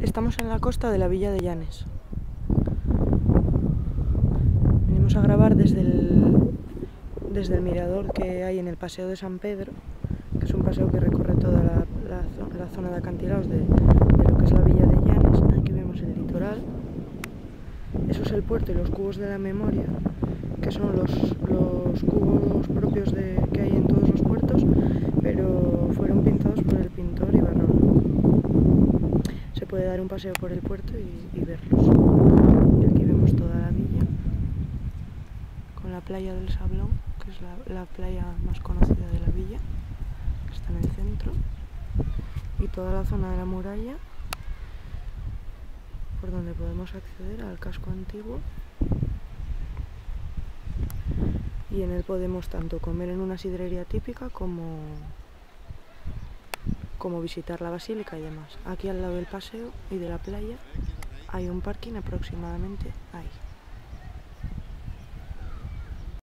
Estamos en la costa de la villa de Llanes. Venimos a grabar desde el, desde el mirador que hay en el Paseo de San Pedro, que es un paseo que recorre toda la, la, zona de acantilados de, de, lo que es la villa de Llanes. Aquí vemos el litoral. Eso es el puerto y los cubos de la memoria, que son los, los cubos propios de, que hay en todos los puertos, pero fueron pintados por el pintor Ibarrola. Se puede dar un paseo por el puerto y, verlos. Y aquí vemos toda la villa, con la playa del Sablón, que es la, la playa más conocida de la villa, que está en el centro, y toda la zona de la muralla por donde podemos acceder al casco antiguo y en él podemos tanto comer en una sidrería típica como, como visitar la basílica y demás. Aquí al lado del paseo y de la playa hay un parking aproximadamente ahí.